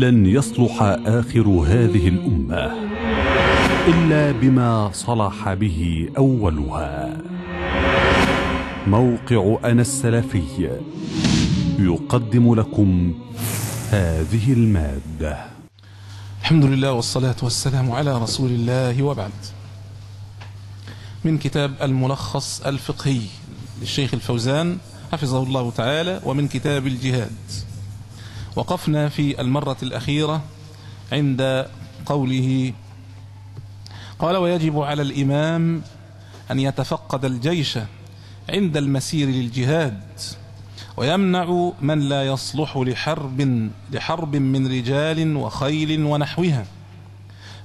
لن يصلح آخر هذه الأمة إلا بما صلح به أولها. موقع أنا السلفي يقدم لكم هذه المادة. الحمد لله والصلاة والسلام على رسول الله وبعد. من كتاب الملخص الفقهي للشيخ الفوزان حفظه الله تعالى ومن كتاب الجهاد. وقفنا في المرة الأخيرة عند قوله قال ويجب على الإمام أن يتفقد الجيش عند المسير للجهاد ويمنع من لا يصلح لحرب لحرب من رجال وخيل ونحوها.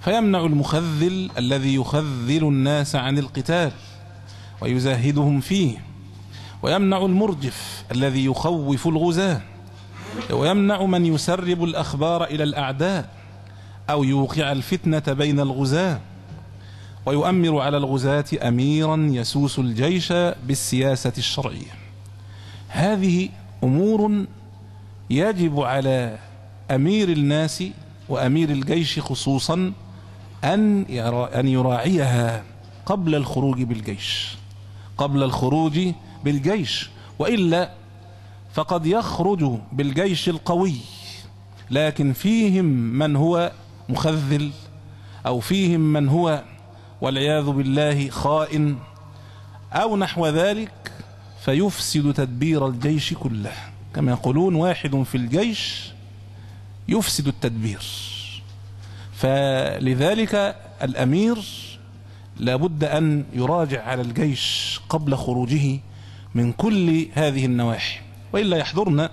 فيمنع المخذل الذي يخذل الناس عن القتال ويزاهدهم فيه. ويمنع المرجف الذي يخوف الغزاة. ويمنع من يسرب الأخبار إلى الأعداء أو يوقع الفتنة بين الغزاة. ويؤمر على الغزاة أميرا يسوس الجيش بالسياسة الشرعية. هذه أمور يجب على أمير الناس وأمير الجيش خصوصا أن, أن يراعيها قبل الخروج بالجيش قبل الخروج بالجيش وإلا فقد يخرج بالجيش القوي لكن فيهم من هو مخذل أو فيهم من هو والعياذ بالله خائن أو نحو ذلك فيفسد تدبير الجيش كله. كما يقولون واحد في الجيش يفسد التدبير. فلذلك الأمير لابد أن يراجع على الجيش قبل خروجه من كل هذه النواحي. وإلا يحضرنا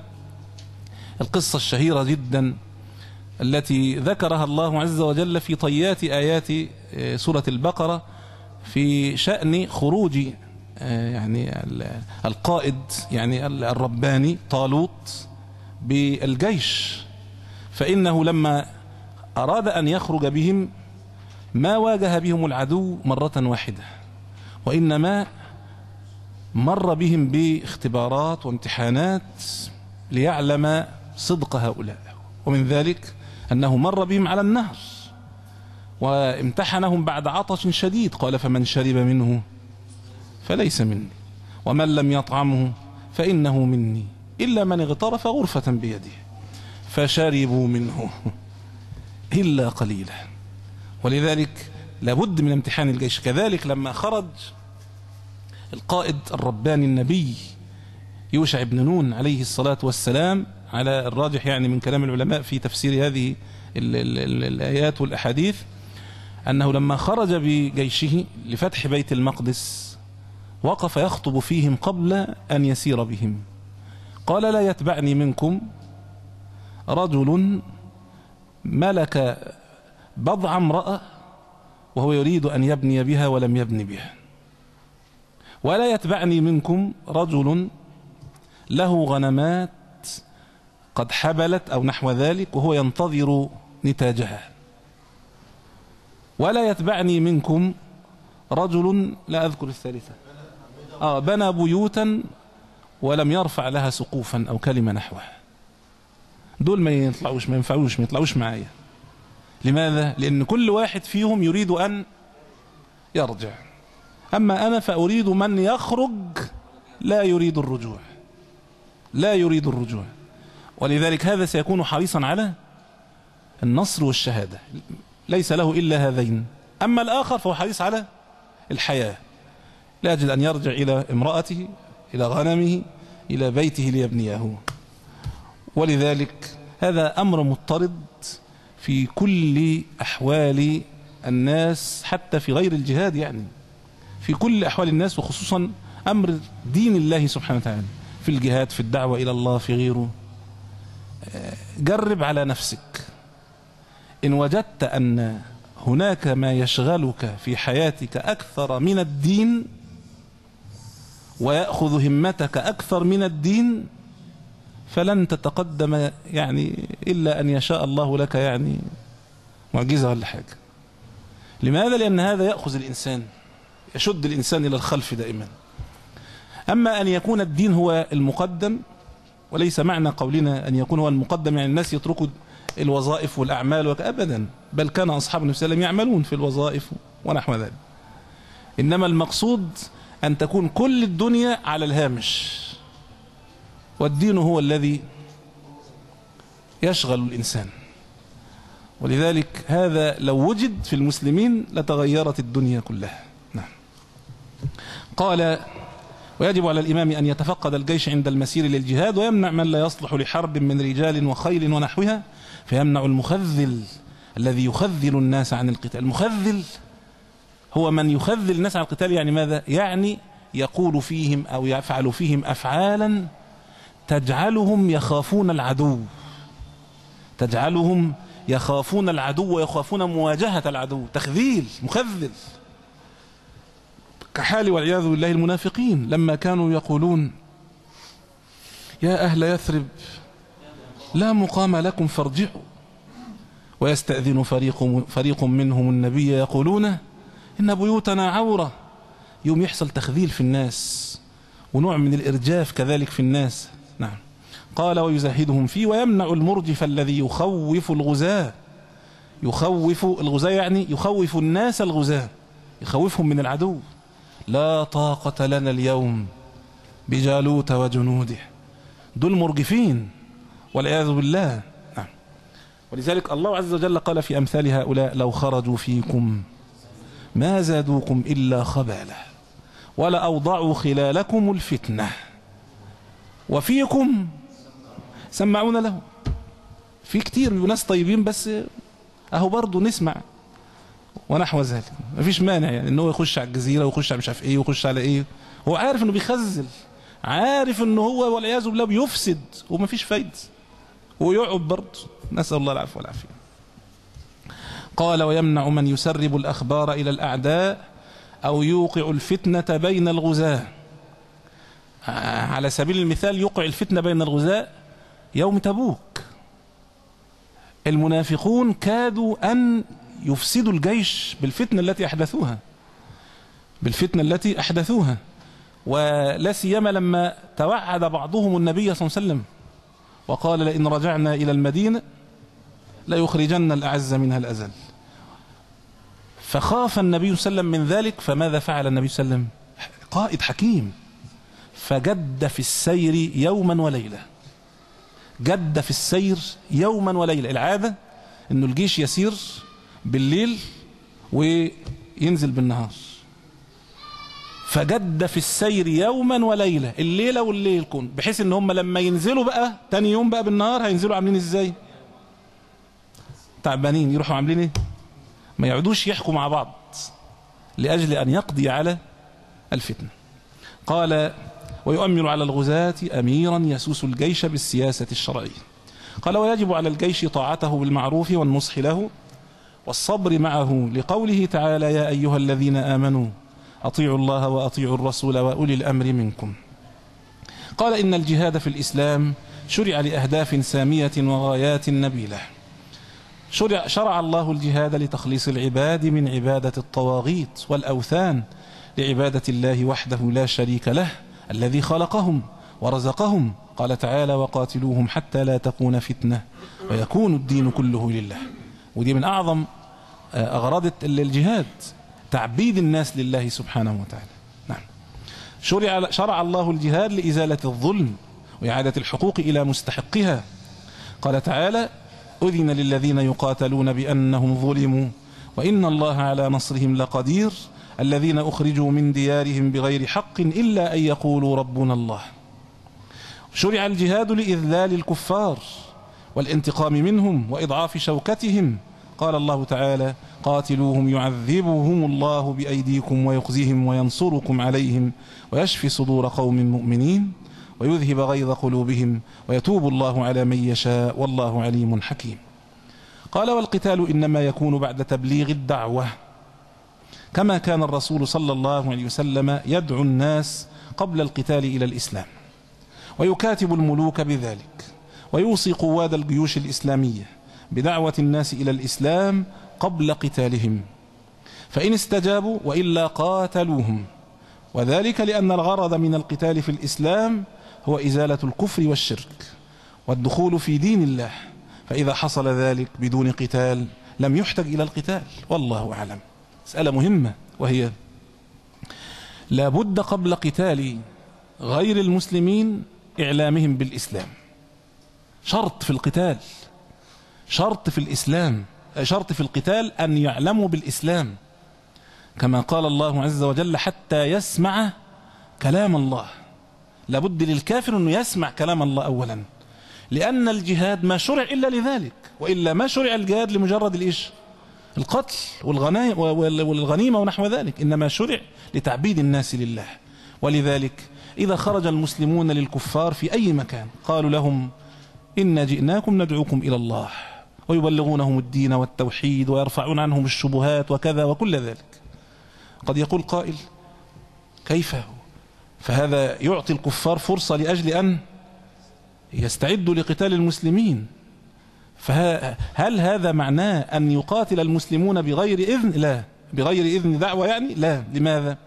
القصة الشهيرة جدا التي ذكرها الله عز وجل في طيات آيات سورة البقرة في شأن خروج يعني القائد يعني الرباني طالوت بالجيش. فإنه لما أراد أن يخرج بهم ما واجه بهم العدو مرة واحدة. وإنما مر بهم باختبارات وامتحانات ليعلم صدق هؤلاء. ومن ذلك أنه مر بهم على النهر وامتحنهم بعد عطش شديد. قال فمن شرب منه فليس مني ومن لم يطعمه فإنه مني إلا من اغترف غرفة بيده فشربوا منه إلا قليلا. ولذلك لابد من امتحان الجيش. كذلك لما خرج القائد الرباني النبي يوشع بن نون عليه الصلاة والسلام على الراجح يعني من كلام العلماء في تفسير هذه ال ال ال الآيات والأحاديث أنه لما خرج بجيشه لفتح بيت المقدس وقف يخطب فيهم قبل أن يسير بهم. قال لا يتبعني منكم رجل ملك بضع امرأة وهو يريد أن يبني بها ولم يبني بها. ولا يتبعني منكم رجل له غنمات قد حبلت أو نحو ذلك وهو ينتظر نتاجها. ولا يتبعني منكم رجل لا أذكر الثالثة. آه بنى بيوتا ولم يرفع لها سقوفا أو كلمة نحوها. دول ما يطلعوش ما ينفعوش ما يطلعوش معايا. لماذا؟ لأن كل واحد فيهم يريد أن يرجع. أما أنا فأريد من يخرج لا يريد الرجوع. لا يريد الرجوع. ولذلك هذا سيكون حريصا على النصر والشهادة. ليس له إلا هذين. أما الآخر فهو حريص على الحياة. لا يجد أن يرجع إلى امرأته إلى غنمه إلى بيته ليبنيه ولذلك هذا أمر مضطرد في كل أحوال الناس حتى في غير الجهاد يعني. في كل أحوال الناس وخصوصا أمر دين الله سبحانه وتعالى. في الجهاد في الدعوة إلى الله في غيره. جرب على نفسك. إن وجدت أن هناك ما يشغلك في حياتك أكثر من الدين ويأخذ همتك أكثر من الدين فلن تتقدم يعني إلا أن يشاء الله لك يعني معجزة ولا حاجة. لماذا؟ لأن هذا يأخذ الإنسان. يشد الإنسان إلى الخلف دائما. أما أن يكون الدين هو المقدم وليس معنى قولنا أن يكون هو المقدم يعني الناس يتركوا الوظائف والأعمال. أبدا. بل كان أصحاب النبي صلى الله عليه وسلم يعملون في الوظائف ونحو ذلك. إنما المقصود أن تكون كل الدنيا على الهامش. والدين هو الذي يشغل الإنسان. ولذلك هذا لو وجد في المسلمين لتغيرت الدنيا كلها. قال ويجب على الإمام أن يتفقد الجيش عند المسير للجهاد ويمنع من لا يصلح لحرب من رجال وخيل ونحوها فيمنع المخذل الذي يخذل الناس عن القتال. المخذل هو من يخذل الناس عن القتال يعني ماذا؟ يعني يقول فيهم أو يفعل فيهم أفعالا تجعلهم يخافون العدو. تجعلهم يخافون العدو ويخافون مواجهة العدو. تخذيل مخذل. كحال والعياذ بالله المنافقين لما كانوا يقولون يا أهل يثرب لا مقام لكم فارجعوا. ويستأذن فريق, فريق منهم النبي يقولون إن بيوتنا عورة. يوم يحصل تخذيل في الناس ونوع من الإرجاف كذلك في الناس. نعم. قال ويزهدهم فيه ويمنع المرجف الذي يخوف الغزاة. يخوف الغزاة يعني يخوف الناس الغزاة. يخوفهم من العدو. لا طاقة لنا اليوم بجالوت وجنوده. دول مرجفين والعياذ بالله. نعم. ولذلك الله عز وجل قال في أمثال هؤلاء لو خرجوا فيكم ما زادوكم إلا خبالا ولأوضعوا خلالكم الفتنة وفيكم سمعون له. في كتير ناس طيبين بس أهو برضه نسمع ونحو ذلك. مفيش مانع يعني إن هو يخش على الجزيرة ويخش على مش عارف إيه ويخش على إيه. هو عارف إنه بيخزل عارف ان هو والعياذ بالله بيفسد ومفيش فايدة. ويقعد برضه. نسأل الله العفو والعافية. قال ويمنع من يسرب الأخبار إلى الأعداء أو يوقع الفتنة بين الغزاة. على سبيل المثال يوقع الفتنة بين الغزاة يوم تبوك. المنافقون كادوا أن يفسدوا الجيش بالفتنة التي أحدثوها. بالفتنة التي أحدثوها. ولا سيما لما توعد بعضهم النبي صلى الله عليه وسلم وقال لئن رجعنا إلى المدينة ليخرجن الأعز منها الأزل. فخاف النبي صلى الله عليه وسلم من ذلك فماذا فعل النبي صلى الله عليه وسلم؟ قائد حكيم. فجد في السير يوما وليلة. جد في السير يوما وليلة. العادة إنه الجيش يسير بالليل وينزل بالنهار. فجد في السير يوما وليلة الليلة والليل كون بحيث إن هم لما ينزلوا بقى تاني يوم بقى بالنهار هينزلوا عاملين إزاي؟ تعبانين. يروحوا عاملين إيه؟ ما يقعدوش يحكوا مع بعض لأجل أن يقضي على الفتنة. قال ويؤمر على الغزاة أميرا يسوس الجيش بالسياسة الشرعية قال ويجب على الجيش طاعته بالمعروف والنصح له والصبر معه لقوله تعالى يا أيها الذين آمنوا أطيعوا الله وأطيعوا الرسول وأولي الأمر منكم. قال إن الجهاد في الإسلام شرع لأهداف سامية وغايات نبيلة. شرع, شرع الله الجهاد لتخليص العباد من عبادة الطواغيت والأوثان لعبادة الله وحده لا شريك له الذي خلقهم ورزقهم. قال تعالى وقاتلوهم حتى لا تكون فتنة ويكون الدين كله لله. ودي من أعظم أغراض الجهاد تعبيد الناس لله سبحانه وتعالى. نعم. شرع, شرع الله الجهاد لإزالة الظلم وإعادة الحقوق إلى مستحقها. قال تعالى أذن للذين يقاتلون بأنهم ظلموا وإن الله على نصرهم لقدير الذين أخرجوا من ديارهم بغير حق إلا أن يقولوا ربنا الله. شرع الجهاد لإذلال الكفار. والانتقام منهم وإضعاف شوكتهم. قال الله تعالى قاتلوهم يعذبهم الله بأيديكم ويخزيهم وينصركم عليهم ويشفي صدور قوم مؤمنين ويذهب غيظ قلوبهم ويتوب الله على من يشاء والله عليم حكيم. قال والقتال إنما يكون بعد تبليغ الدعوة. كما كان الرسول صلى الله عليه وسلم يدعو الناس قبل القتال إلى الإسلام ويكاتب الملوك بذلك. ويوصي قواد الجيوش الإسلامية بدعوة الناس إلى الإسلام قبل قتالهم. فإن استجابوا وإلا قاتلوهم. وذلك لأن الغرض من القتال في الإسلام هو إزالة الكفر والشرك والدخول في دين الله. فإذا حصل ذلك بدون قتال لم يحتج إلى القتال. والله أعلم. مسألة مهمة وهي لا بد قبل قتال غير المسلمين إعلامهم بالإسلام. شرط في القتال شرط في الإسلام شرط في القتال أن يعلموا بالإسلام. كما قال الله عز وجل حتى يسمع كلام الله. لابد للكافر أنه يسمع كلام الله أولا لأن الجهاد ما شرع إلا لذلك وإلا ما شرع الجهاد لمجرد الإيش؟ القتل والغنيمة ونحو ذلك إنما شرع لتعبيد الناس لله. ولذلك إذا خرج المسلمون للكفار في أي مكان قالوا لهم إن جئناكم ندعوكم إلى الله ويبلغونهم الدين والتوحيد ويرفعون عنهم الشبهات وكذا وكل ذلك. قد يقول قائل كيف فهذا يعطي الكفار فرصة لأجل أن يستعدوا لقتال المسلمين. فهل هذا معناه أن يقاتل المسلمون بغير إذن؟ لا بغير إذن دعوة يعني؟ لا. لماذا؟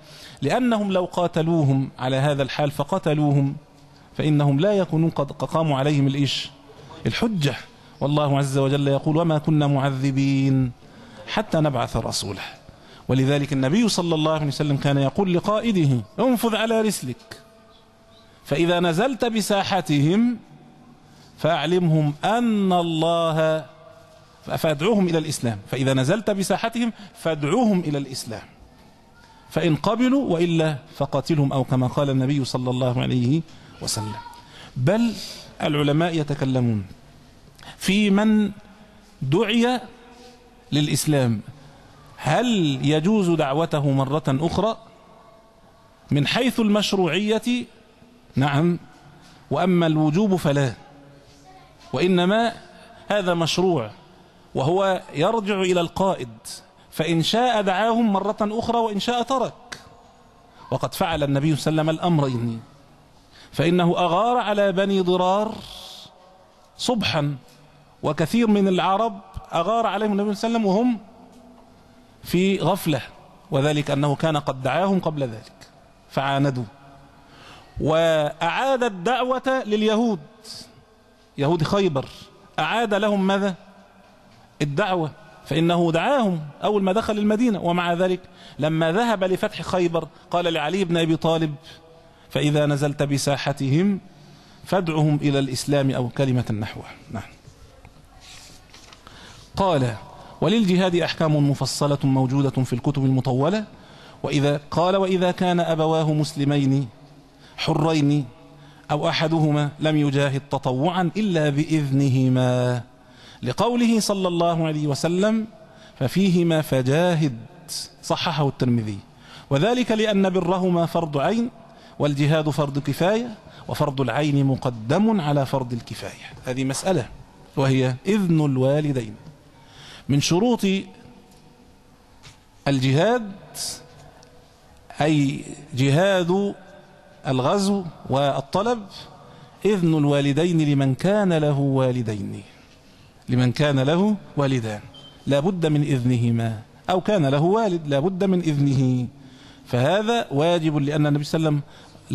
لأنهم لو قاتلوهم على هذا الحال فقتلوهم فإنهم لا يكونون قد قاموا عليهم الإيش؟ الحجة والله عز وجل يقول وما كنا معذبين حتى نبعث رسوله. ولذلك النبي صلى الله عليه وسلم كان يقول لقائده انفذ على رسلك. فإذا نزلت بساحتهم فأعلمهم أن الله فادعوهم إلى الإسلام. فإذا نزلت بساحتهم فادعوهم إلى الإسلام. فإن قبلوا وإلا فقاتلهم أو كما قال النبي صلى الله عليه وسلم. بل العلماء يتكلمون في من دعي للإسلام. هل يجوز دعوته مرة أخرى؟ من حيث المشروعية؟ نعم. وأما الوجوب فلا. وإنما هذا مشروع وهو يرجع إلى القائد. فإن شاء دعاهم مرة أخرى وإن شاء ترك. وقد فعل النبي صلى الله عليه وسلم الأمرين. فإنه أغار على بني ضرار صبحا وكثير من العرب أغار عليهم النبي صلى الله عليه وسلم وهم في غفلة وذلك أنه كان قد دعاهم قبل ذلك فعاندوا. وأعاد الدعوة لليهود يهود خيبر. أعاد لهم ماذا؟ الدعوة فإنه دعاهم أول ما دخل المدينة. ومع ذلك لما ذهب لفتح خيبر قال لعلي بن أبي طالب فإذا نزلت بساحتهم فادعهم إلى الإسلام أو كلمة نحوه نعم. قال وللجهاد أحكام مفصلة موجودة في الكتب المطولة. وإذا قال وإذا كان أبواه مسلمين حرين أو أحدهما لم يجاهد تطوعا إلا بإذنهما لقوله صلى الله عليه وسلم ففيهما فجاهد صححه الترمذي. وذلك لأن برهما فرض عين والجهاد فرض كفاية وفرض العين مقدم على فرض الكفاية. هذه مسألة وهي إذن الوالدين. من شروط الجهاد أي جهاد الغزو والطلب إذن الوالدين لمن كان له والدين. لمن كان له والدان. لا بد من إذنهما. أو كان له والد لا بد من إذنه. فهذا واجب لأن النبي صلى الله عليه وسلم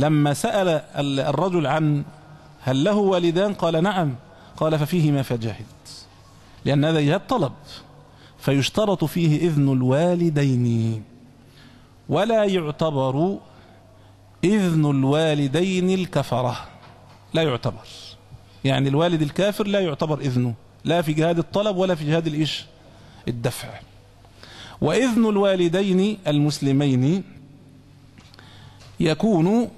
لما سأل الرجل عن هل له والدان قال نعم قال ففيهما فجاهد لأن هذا جهاد طلب فيشترط فيه إذن الوالدين. ولا يعتبر إذن الوالدين الكفرة لا يعتبر. يعني الوالد الكافر لا يعتبر إذنه لا في جهاد الطلب ولا في جهاد الإيش؟ الدفع. وإذن الوالدين المسلمين يكون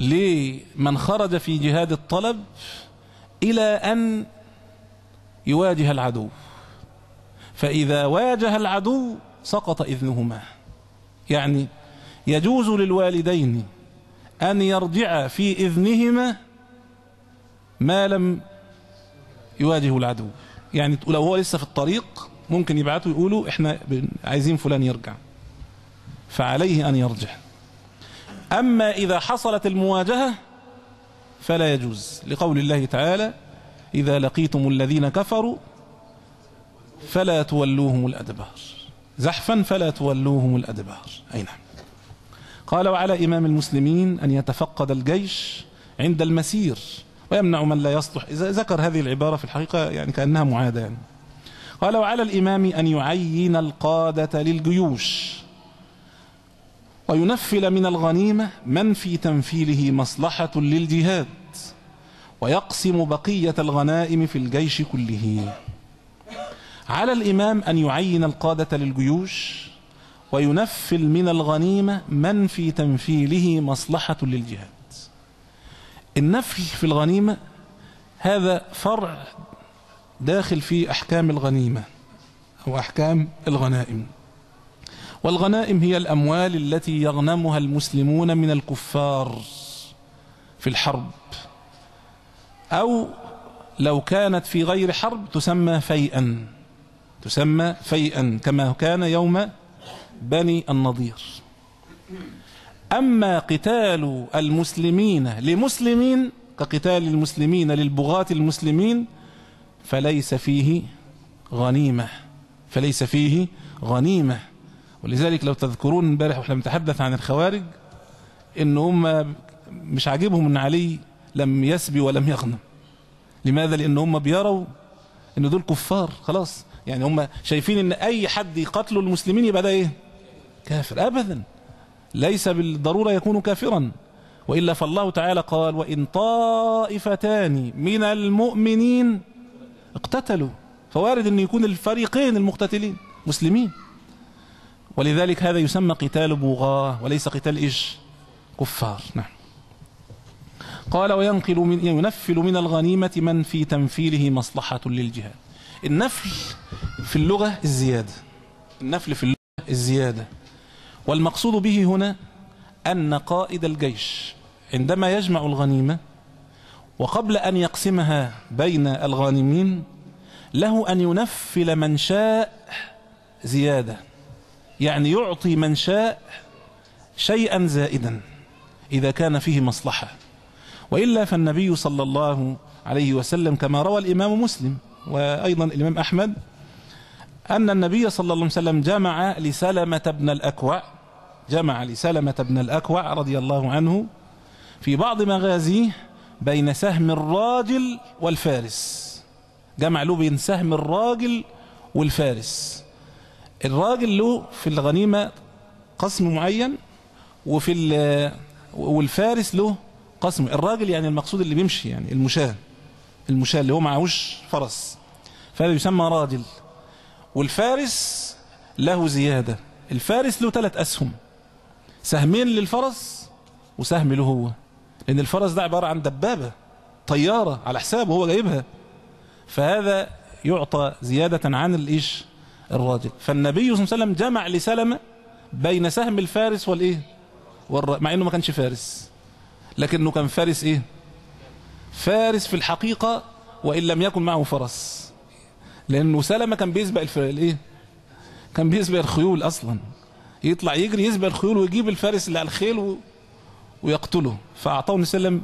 لمن خرج في جهاد الطلب إلى أن يواجه العدو. فإذا واجه العدو سقط إذنهما. يعني يجوز للوالدين أن يرجع في إذنهما ما لم يواجه العدو. يعني لو هو لسه في الطريق ممكن يبعثوا يقولوا إحنا عايزين فلان يرجع. فعليه أن يرجع. أما إذا حصلت المواجهة فلا يجوز. لقول الله تعالى إذا لقيتم الذين كفروا فلا تولوهم الأدبار. زحفا فلا تولوهم الأدبار. أي نعم. قال وعلى إمام المسلمين أن يتفقد الجيش عند المسير ويمنع من لا يصلح. إذا ذكر هذه العبارة في الحقيقة يعني كأنها معادة يعني. قال وعلى الإمام أن يعين القادة للجيوش. وينفل من الغنيمة من في تنفيله مصلحة للجهاد ويقسم بقية الغنائم في الجيش كله. على الإمام أن يعين القادة للجيوش وينفل من الغنيمة من في تنفيله مصلحة للجهاد. النفل في الغنيمة هذا فرع داخل في أحكام الغنيمة أو أحكام الغنائم. والغنائم هي الأموال التي يغنمها المسلمون من الكفار في الحرب. أو لو كانت في غير حرب تسمى فيئا تسمى فيئا كما كان يوم بني النضير. أما قتال المسلمين لمسلمين كقتال المسلمين للبغاة المسلمين فليس فيه غنيمة فليس فيه غنيمة. ولذلك لو تذكرون امبارح وإحنا بنتحدث عن الخوارج إن هم مش عاجبهم إن علي لم يسبي ولم يغنم. لماذا؟ لأن هم بيروا إن دول كفار خلاص. يعني هم شايفين إن أي حد يقتلوا المسلمين يبقى ده إيه؟ كافر. ابدا. ليس بالضرورة يكون كافرا. وإلا فالله تعالى قال وإن طائفتان من المؤمنين اقتتلوا فوارد أن يكون الفريقين المقتتلين مسلمين. ولذلك هذا يسمى قتال بغاة وليس قتال إيش؟ كفار. نعم. قال وينقل من ينفل من الغنيمة من في تنفيله مصلحة للجهاد. النفل في اللغة الزيادة. النفل في اللغة الزيادة. والمقصود به هنا أن قائد الجيش عندما يجمع الغنيمة وقبل أن يقسمها بين الغانمين له أن ينفل من شاء زيادة. يعني يعطي من شاء شيئا زائدا إذا كان فيه مصلحة. وإلا فالنبي صلى الله عليه وسلم كما روى الإمام مسلم وأيضا الإمام أحمد أن النبي صلى الله عليه وسلم جمع لسلمة بن الأكوع جمع لسلمة بن الأكوع رضي الله عنه في بعض مغازيه بين سهم الراجل والفارس. جمع له بين سهم الراجل والفارس. الراجل له في الغنيمة قسم معين وفي والفارس له قسم. الراجل يعني المقصود اللي بيمشي يعني المشاة المشاة اللي هو معهوش فرس. فهذا يسمى راجل. والفارس له زيادة. الفارس له ثلاث أسهم. سهمين للفرس وسهم له هو. لأن الفرس ده عبارة عن دبابة طيارة على حسابه هو جايبها. فهذا يعطى زيادة عن الإيش؟ الراجل. فالنبي صلى الله عليه وسلم جمع لسلمة بين سهم الفارس والإيه والر... مع إنه ما كانش فارس. لكنه كان فارس إيه؟ فارس في الحقيقة وإن لم يكن معه فرس. لأنه سلمة كان بيسبق الف... الإيه كان بيسبق الخيول أصلا. يطلع يجري يسبق الخيول ويجيب الفارس اللي على الخيل و... ويقتله. فأعطاه وسلم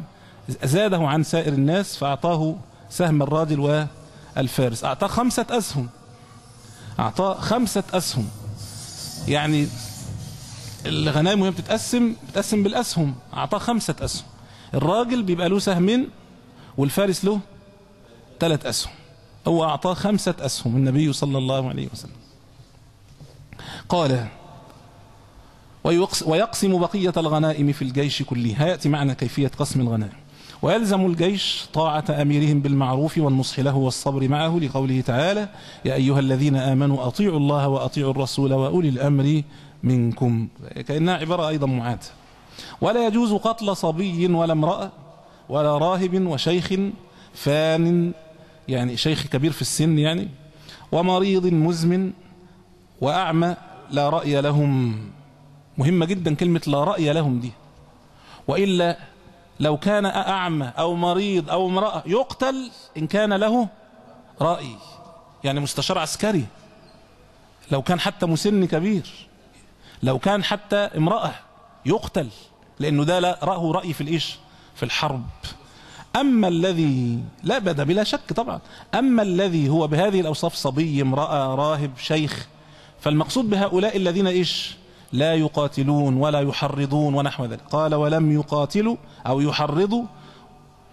زاده عن سائر الناس فأعطاه سهم الراجل والفارس. أعطاه خمسة أسهم. أعطاه خمسة أسهم. يعني الغنائم وهي بتتقسم بتتقسم بالأسهم. أعطاه خمسة أسهم. الراجل بيبقى له سهمين والفارس له ثلاث أسهم. هو أعطاه خمسة أسهم النبي صلى الله عليه وسلم. قال ويقسم بقية الغنائم في الجيش كله. هيأتي معنا كيفية قسم الغنائم. ويلزم الجيش طاعة أميرهم بالمعروف والنصح له والصبر معه لقوله تعالى يا أيها الذين آمنوا أطيعوا الله وأطيعوا الرسول وأولي الأمر منكم. كأنها عبارة أيضا معاته ولا يجوز قتل صبي ولا امرأة ولا راهب وشيخ فان يعني شيخ كبير في السن يعني ومريض مزمن وأعمى لا رأي لهم. مهمة جدا كلمة لا رأي لهم دي. وإلا لو كان أعمى أو مريض أو امرأة يقتل إن كان له رأي يعني مستشار عسكري. لو كان حتى مسن كبير لو كان حتى امرأة يقتل لأنه ده رأه رأي في الإيش؟ في الحرب. أما الذي لا بدا بلا شك طبعا. أما الذي هو بهذه الأوصاف صبي امرأة راهب شيخ فالمقصود بهؤلاء الذين إيش؟ لا يقاتلون ولا يحرضون ونحو ذلك. قال ولم يقاتلوا أو يحرضوا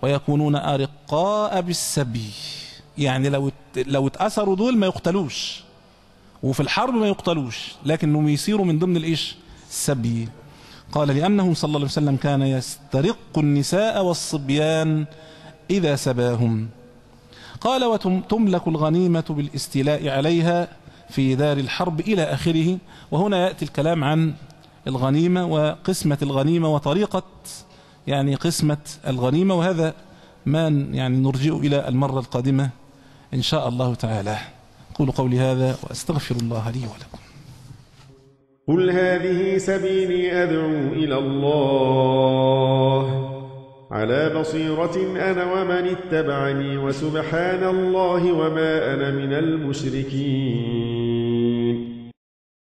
ويكونون أرقاء بالسبي يعني لو لو اتأثروا دول ما يقتلوش وفي الحرب ما يقتلوش لكنهم يصيروا من ضمن الإيش؟ السبي قال لأنه صلى الله عليه وسلم كان يسترق النساء والصبيان إذا سباهم. قال وتملك الغنيمة بالإستيلاء عليها في دار الحرب إلى آخره وهنا يأتي الكلام عن الغنيمة وقسمة الغنيمة وطريقة يعني قسمة الغنيمة وهذا ما يعني نرجئ إلى المرة القادمة إن شاء الله تعالى. قولوا قولي هذا وأستغفر الله لي ولكم. قل هذه سبيلي أدعو إلى الله. على بصيرة أنا ومن اتبعني وسبحان الله وما أنا من المشركين.